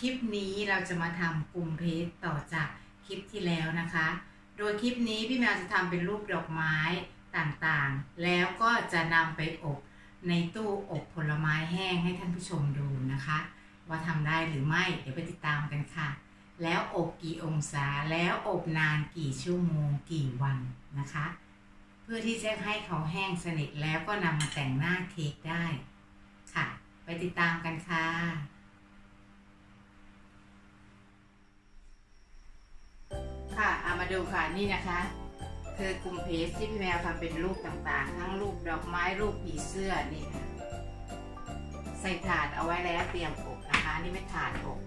คลิปนี้เราจะมาทำกลุ่มเพจต่อจากคลิปที่แล้วนะคะ โดยคลิปนี้พี่แมวจะทำเป็นรูปดอกไม้ต่างๆ แล้วก็จะนำไปอบในตู้อบผลไม้แห้งให้ท่านผู้ชมดูนะคะ ว่าทำได้หรือไม่เดี๋ยวไปติดตามกันค่ะ แล้วอบกี่องศาแล้วอบนานกี่ชั่วโมงกี่วันนะคะ เพื่อที่จะให้เขาแห้งสนิทแล้วก็นำมาแต่งหน้าเค้กได้ค่ะ ไปติดตามกันค่ะ ดูค่ะนี่นะคะ คือกลุ่มเพจที่พี่แมวทำเป็นรูปต่างๆ ทั้งรูปดอกไม้รูปผีเสื้อนี่ค่ะใส่ถาดเอาไว้แล้วเตรียมอบนะคะ นี่ไม่ถาดอบ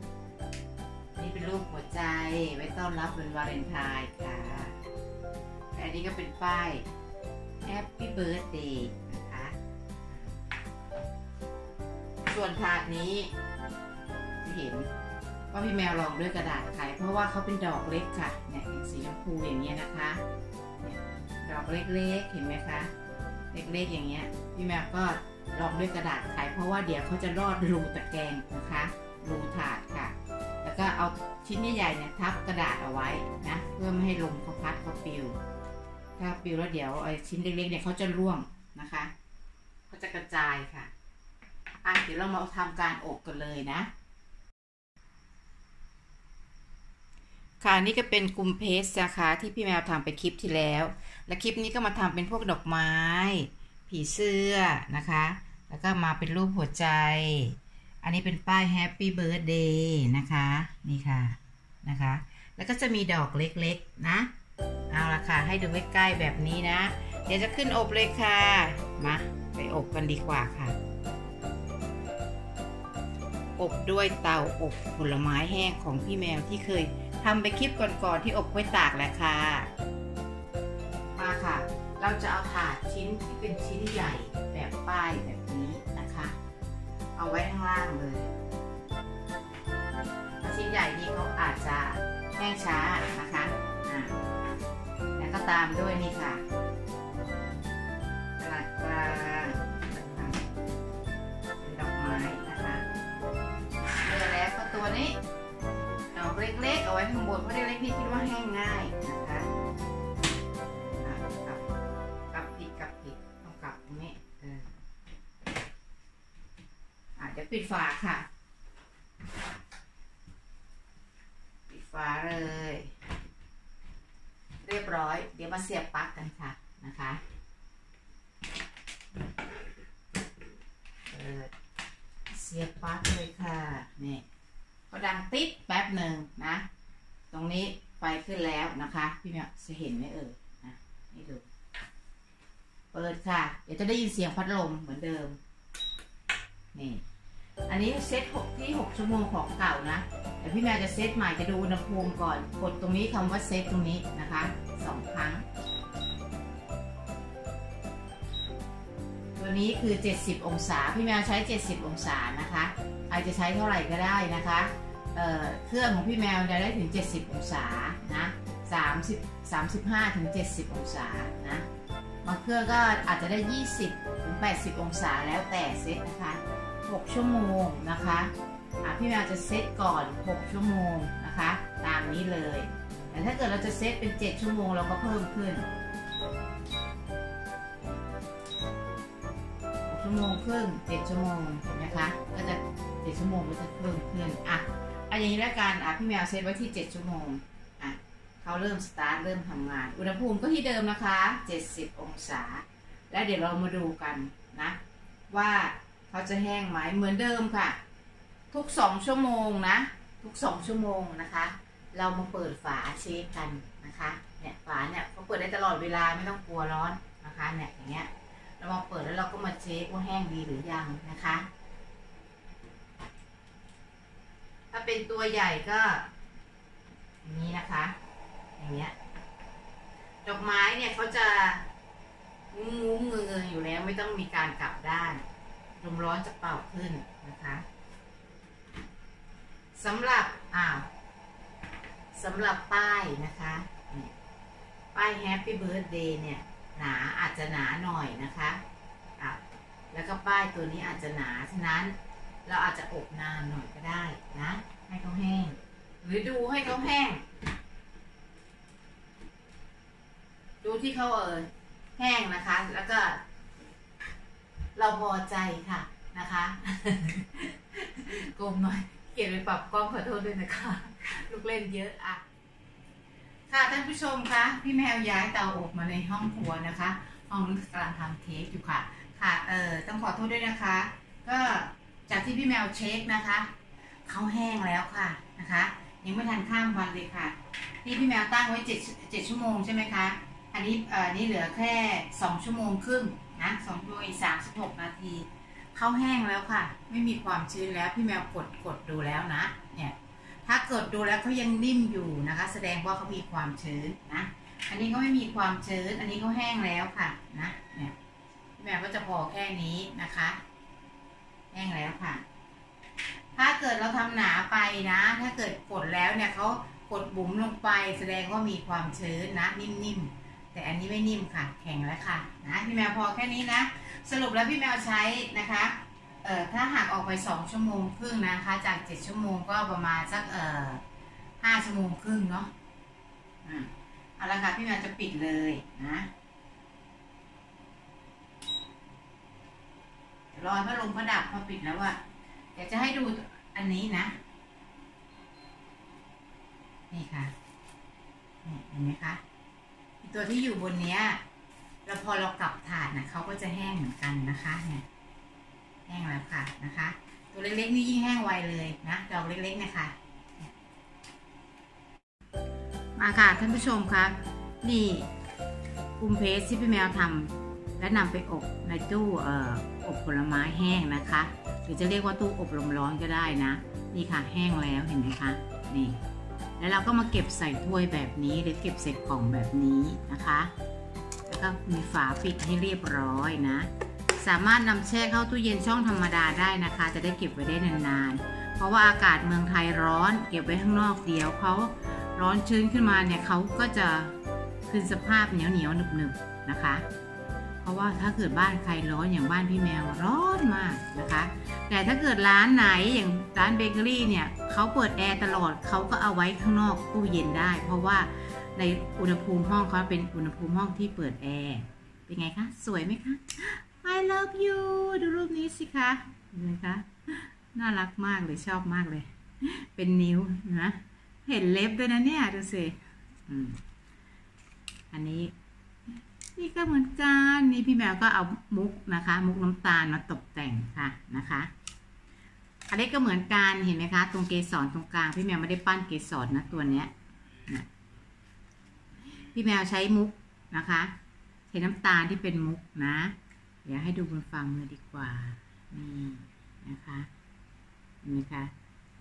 นี่เป็นรูปหัวใจไว้ต้อนรับวันวาเลนไทน์ค่ะและอันนี้ก็เป็นป้าย Happy Birthday นะคะ ส่วนถาดนี้จะเห็น ว่าพี่แมวลองด้วยกระดาษไขเพราะว่าเขาเป็นดอกเล็กค่ะเนี่ยอย่างสีชมพูอย่างเงี้ยนะคะดอกเล็กๆเห็นไหมคะเล็กๆอย่างเงี้ยพี่แมวก็ลองด้วยกระดาษไขเพราะว่าเดี๋ยวเขาจะรอดรูตะแกรงนะคะรูถาดค่ะ แล้วก็เอาชิ้นใหญ่ๆเนี่ยทับกระดาษเอาไว้นะเพื่อไม่ให้ลมเขาพัดเขาปิว ถ้าปิวแล้วเดี๋ยวไอ้ชิ้นเล็กๆเนี่ยเขาจะร่วงนะคะเขาจะกระจายค่ะอะเดี๋ยวเรามาทำการอบกันเลยนะ ค่ะนี่ก็เป็นกลุ่มเพจนะคะที่พี่แมวทำไปคลิปที่แล้ว และคลิปนี้ก็มาทำเป็นพวกดอกไม้ ผีเสื้อนะคะ แล้วก็มาเป็นรูปหัวใจ อันนี้เป็นป้าย Happy Birthday นะคะ นี่ค่ะนะคะ แล้วก็จะมีดอกเล็กๆนะ เอาละค่ะ ให้ดูใกล้ๆแบบนี้นะ เดี๋ยวจะขึ้นอบเลยค่ะ มาไปอบกันดีกว่าค่ะ อบด้วยเตาอบผลไม้แห้งของพี่แมวที่เคย ทำไปคลิปก่อนๆที่อบไว้ตากแหละค่ะ มาค่ะ เราจะเอาถาดชิ้นที่เป็นชิ้นใหญ่แบบป้ายแบบนี้นะคะ เอาไว้ข้างล่างเลย ชิ้นใหญ่นี่เขาอาจจะแห้งช้านะคะอ่าแล้วก็ตามด้วยนี่ค่ะกระกลางเป็นดอกไม้นะคะเสร็จแล้วก็ตัวนี้ ข้างบนเพราะเล็กๆพี่คิดว่าแห้งง่ายนะคะกลับกลับผิดกลับผิดต้องกลับตรงนี้เอออะปิดฝาค่ะ ปิดฝาเลย เรียบร้อย เดี๋ยวมาเสียบปลั๊กกันค่ะนะคะเปิดเสียบปลั๊กเลยค่ะนี่ก็ดังติ๊ดแป๊บหนึ่งนะ รงนี้ไฟขึ้นแล้วนะคะ พี่เมียจะเห็นไหมเอ่ยนะนี่ดูเปิดค่ะ เดี๋ยวจะได้ยินเสียงพัดลมเหมือนเดิม นี่ อันนี้เซตหกที่หกชั่วโมงของเก่านะเดี๋ยวพี่แมวจะเซตใหม่จะดูอุณหภูมิก่อน กดตรงนี้คำว่าเซตตรงนี้นะคะสองครั้ง ตัวนี้คือ 70 องศา พี่แมวใช้ 70 องศานะคะ ใครจะใช้เท่าไหร่ก็ได้นะคะ เเครื่องของพี่แมวจะได้ถึง 70 องศานะ30 35ถึง70 องศานะบางเครื่องก็อาจจะได้ 20ถึง80 องศาแล้วแต่เซตนะคะ 6 ชั่วโมงนะคะะพี่แมวจะเซตก่อน 6 ชั่วโมงนะคะ ตามนี้เลย แต่ถ้าเกิดเราจะเซตเป็น 7 ชั่วโมงเราก็เพิ่มขึ้นชั่วโมงครึ่งเจ็ดชั่วโมงเห็นไหมคะ ก็จะเจ็ดชั่วโมงก็จะเพิ่มขึ้นอะ อันอย่างนี้แล้วกันอะพี่แมวเซตไว้ที่เจ็ดชั่วโมงอะเขาเริ่มสตาร์ทเริ่มทำงาน อุณหภูมิก็ที่เดิมนะคะเจ็ดสิบองศา แล้วเดี๋ยวเรามาดูกันนะ ว่าเขาจะแห้งไหมเหมือนเดิมค่ะ ทุกสองชั่วโมงนะ ทุกสองชั่วโมงนะคะ เรามาเปิดฝาเช็คกันนะคะเนี่ยฝาเนี่ยเขาเปิดได้ตลอดเวลาไม่ต้องกลัวร้อนนะคะเนี่ยอย่างเงี้ยเรามาเปิดแล้วเราก็มาเช็คว่าแห้งดีหรือยังนะคะ ถ้าเป็นตัวใหญ่ก็อย่างนี้นะคะ อย่างเงี้ย ดอกไม้เนี่ยเขาจะงุ้มงุ้มเงยเงยอยู่แล้วไม่ต้องมีการกลับด้านลมร้อนจะเป่าขึ้นนะคะสำหรับอ้าวสำหรับป้ายนะคะป้าย Happy Birthday เนี่ย หนาอาจจะหนาหน่อยนะคะอะแล้วก็ป้ายตัวนี้อาจจะหนาฉะนั้น เราอาจจะอบนานหน่อยก็ได้นะ ให้เขาแห้ง หรือดูให้เขาแห้ง ดูที่เขาเออแห้งนะคะ แล้วก็ เราพอใจค่ะนะคะกลมหน่อย เกียนไปปรับกล้องขอโทษด้วยนะคะ ลูกเล่นเยอะอะค่ะท่านผู้ชมคะพี่แมวย้ายเตาอบมาในห้องครัวนะคะห้องนี้กำลังทำเค้กอยู่ค่ะ ค่ะเออต้องขอโทษด้วยนะคะ ก็ จากที่พี่แมวเช็คนะคะเขาแห้งแล้วค่ะนะคะ ยังไม่ทันข้ามวันเลยค่ะ นี่พี่แมวตั้งไว้เจ็ดเจ็ดชั่วโมงใช่ไหมคะ อันนี้เอ่อนี่เหลือแค่สองชั่วโมงครึ่งนะสองชั่วโมงสามสิบหกนาทีเขาแห้งแล้วค่ะ ไม่มีความชื้นแล้วพี่แมวกดกดดูแล้วนะเนี่ยถ้าเกิดดูแล้วเขายังนิ่มอยู่นะคะ แสดงว่าเขามีความชื้นนะอันนี้ก็ไม่มีความชื้นอันนี้เขาแห้งแล้วค่ะนะเนี่ยพี่แมวก็จะพอแค่นี้นะคะ แห้งแล้วค่ะ ถ้าเกิดเราทำหนาไปนะ ถ้าเกิดกดแล้วเนี่ยเขากดบุ๋มลงไปแสดงว่ามีความชื้นนะนิ่มๆ แต่อันนี้ไม่นิ่มค่ะ แข็งแล้วค่ะนะพี่แมวพอแค่นี้นะ สรุปแล้วพี่แมวใช้นะคะเอ่อถ้าหากออกไปสองชั่วโมงครึ่งนะคะ จากเจ็ดชั่วโมงก็ประมาณสักเอ่อห้าชั่วโมงครึ่งเนาะอ่าเอาละค่ะพี่แมวจะปิดเลยนะ รอยพัดลมพัดดับพอปิดแล้วอะเดี๋ยวจะให้ดูอันนี้นะ นี่ค่ะนี่เห็นไหมคะ ตัวที่อยู่บนเนี้ยแล้วพอเรากลับถาดนะเขาก็จะแห้งเหมือนกันนะคะเนี่ยแห้งแล้วค่ะนะคะ ตัวเล็กๆนี่ยิ่งแห้งไวเลยนะดอกเล็กๆนะคะมาค่ะท่านผู้ชมคะนี่คุมเพสที่พี่แมวทำและนำไปอบในตู้เอ่อ อบผลไม้แห้งนะคะ หรือจะเรียกว่าตู้อบลมร้อนก็ได้นะ นี่ค่ะแห้งแล้วเห็นไหมคะนี่แล้วเราก็มาเก็บใส่ถ้วยแบบนี้หรือเก็บใส่กล่องแบบนี้นะคะ แล้วก็มีฝาปิดให้เรียบร้อยนะ สามารถนำแช่เข้าตู้เย็นช่องธรรมดาได้นะคะ จะได้เก็บไว้ได้นานๆ เพราะว่าอากาศเมืองไทยร้อน เก็บไว้ข้างนอกเดียวเขาร้อนชื้นขึ้นมาเนี่ยเขาก็จะคืนสภาพเหนียวเหนียวหนึบๆนนะคะ เพราะว่าถ้าเกิดบ้านใครร้อนอย่างบ้านพี่แมวร้อนมากนะคะ แต่ถ้าเกิดร้านไหนอย่างร้านเบเกอรี่เนี่ยเขาเปิดแอร์ตลอดเขาก็เอาไว้ข้างนอกตู้เย็นได้ เพราะว่าในอุณหภูมิห้องเขาเป็นอุณหภูมิห้องที่เปิดแอร์เป็นไงคะสวยไหมคะ I love you ดูรูปนี้สิคะเห็นไหมคะน่ารักมากเลยชอบมากเลย เป็นนิ้วนะเห็นเล็บด้วยนะเนี่ยดูสิอันนี้ นี่ก็เหมือนกันนี่พี่แมวก็เอามุกนะคะ มุกน้ำตาลมาตกแต่งค่ะนะคะอันนี้ก็เหมือนกันเห็นไหมคะ ตรงเกสรตรงกลางพี่แมวไม่ได้ปั้นเกสรนะตัวเนี้ยพี่แมวใช้มุกนะคะใช้น้ำตาลที่เป็นมุกนะ เดี๋ยวให้ดูบนฝ่ามือดีกว่านี่นะคะเห็นไหมคะ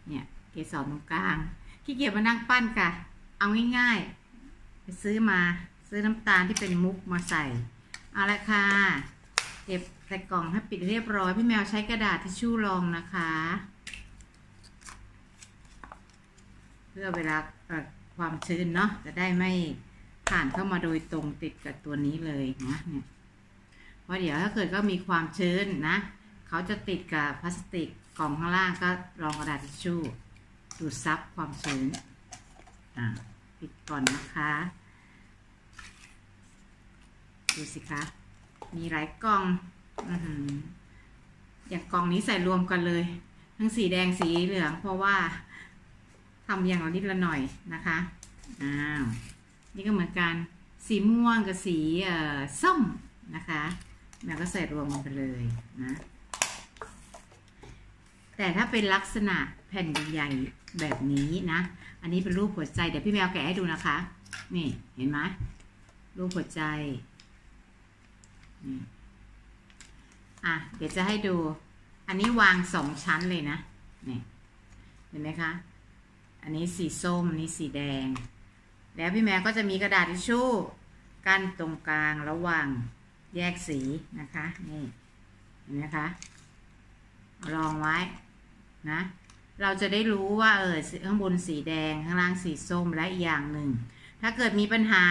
เนี่ยเกสรตรงกลางขี้เกียจมานั่งปั้นค่ะ เอาง่ายๆ ไปซื้อมา ซื้อน้ำตาลที่เป็นมุกมาใส่เอาละค่ะเก็บใส่กล่องให้ปิดเรียบร้อย พี่แมวใช้กระดาษทิชชู่รองนะคะ เพื่อเวลาความชื้นเนาะจะได้ไม่ผ่านเข้ามาโดยตรงติดกับตัวนี้เลยนะเนี่ยเพราะเดี๋ยวถ้าเกิดก็มีความชื้นนะ เขาจะติดกับพลาสติกกล่องข้างล่างก็รองกระดาษทิชชู่ดูดซับความชื้นอ่าปิดก่อนนะคะ ดูสิคะ มีหลายกล่องอย่างกล่องนี้ใส่รวมกันเลย ทั้งสีแดงสีเหลือง เพราะว่าทำอย่างละนิดละหน่อยนะคะอ้าวนี่ก็เหมือนกันสีม่วงกับสีส้มนะคะแล้วก็ใส่รวมกันไปเลยนะแต่ถ้าเป็นลักษณะแผ่นใหญ่แบบนี้นะ อันนี้เป็นรูปหัวใจ เดี๋ยวพี่แมวแกะให้ดูนะคะ นี่เห็นไหมรูปหัวใจ อะ เดี๋ยวจะให้ดู อันนี้วางสองชั้นเลยนะนี่เห็นไหมคะ อันนี้สีส้ม อันนี้สีแดง แล้วพี่แมวก็จะมีกระดาษทิชชู่กั้นตรงกลางระหว่างแยกสีนะคะ นี่เห็นไหมคะรองไว้นะ เราจะได้รู้ว่าเออข้างบนสีแดงข้างล่างสีส้มและอีกอย่างหนึ่ง ถ้าเกิดมีปัญหา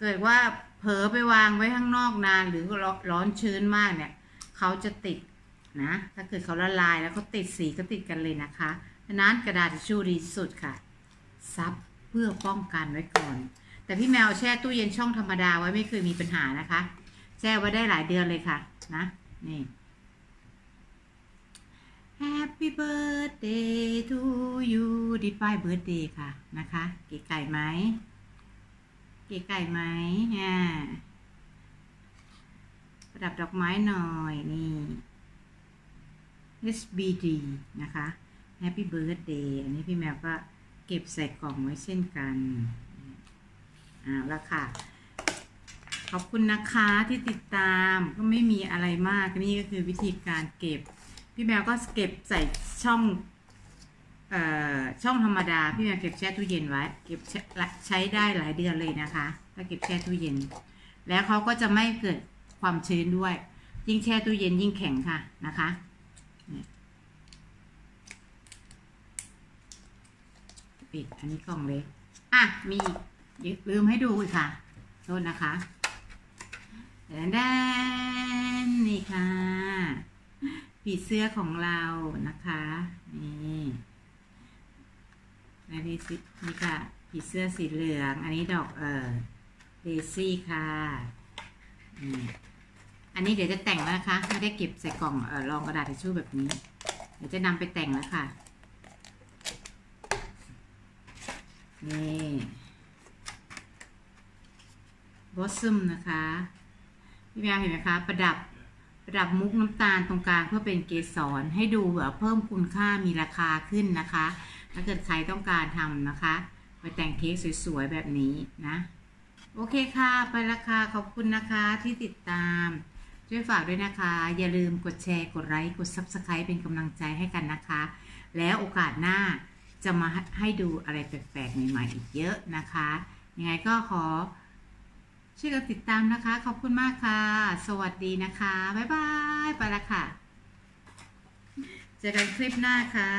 เกิดว่า เผลอไปวางไว้ข้างนอกนานหรือร้อนชื้นมากเนี่ยเขาจะติดนะ ถ้าเกิดเขาละลายแล้วเขาติดสีก็ติดกันเลยนะคะดังนั้นกระดาษทิชชู่ดีสุดค่ะ ซับเพื่อป้องกันไว้ก่อน แต่พี่แมวแช่ตู้เย็นช่องธรรมดาไว้ไม่เคยมีปัญหานะคะ แช่ไว้ได้หลายเดือนเลยค่ะ นะ นี่ Happy birthday to you ดิป้าย birthday ค่ะ นะคะเก๋ไก่ไหม เก๋ไก่ไหมอ่าประดับดอกไม้หน่อยนี่ SBD นะคะ Happy birthday อันนี้พี่แมวก็เก็บใส่กล่องไว้เช่นกันอ่าล้วค่ะ ขอบคุณนะคะที่ติดตามก็ไม่มีอะไรมากนี่ก็คือวิธีการเก็บ พี่แมวก็เก็บใส่ช่อง ช่องธรรมดาพี่แมวเก็บแช่ตู้เย็นไว้เก็บใช้ใช้ได้หลายเดือนเลยนะคะ ถ้าเก็บแช่ตู้เย็น แล้วเขาก็จะไม่เกิดความชื้นด้วย ยิ่งแช่ตู้เย็นยิ่งแข็งค่ะนะคะปิดอันนี้กล่องเล็กอะมีอีกลืมให้ดูอีกค่ะโทษนะคะแดนนี่ค่ะผีเสื้อของเรานะคะนี่ อันนี้สินี่ค่ะผีเสื้อสีเหลือง อันนี้ดอกเอ่อเดซี่ค่ะนี่อันนี้เดี๋ยวจะแต่งแล้วนะคะ ไม่ได้เก็บใส่กล่องเอ่อรองกระดาษทิชชู่แบบนี้ เดี๋ยวจะนำไปแต่งแล้วค่ะ นี่บอสซึมนะคะ พี่แมวเห็นไหมคะ ประดับประดับมุกน้ำตาลตรงกลางเพื่อเป็นเกสรให้ดูแบบเพิ่มคุณค่ามีราคาขึ้นนะคะ ถ้าเกิดใครต้องการทำนะคะ ไปแต่งเค้กสวยๆ แบบนี้นะ โอเคค่ะ ไปละค่ะ ขอบคุณนะคะที่ติดตาม ช่วยฝากด้วยนะคะ อย่าลืมกดแชร์ กดไลค์ กด Subscribe เป็นกำลังใจให้กันนะคะ แล้วโอกาสหน้าจะมาให้ดูอะไรแปลกๆ ใหม่ๆ อีกเยอะนะคะ ยังไงก็ขอช่วยกันติดตามนะคะ ขอบคุณมากค่ะ สวัสดีนะคะ บ๊ายบาย ไปละค่ะ เจอกันคลิปหน้าค่ะ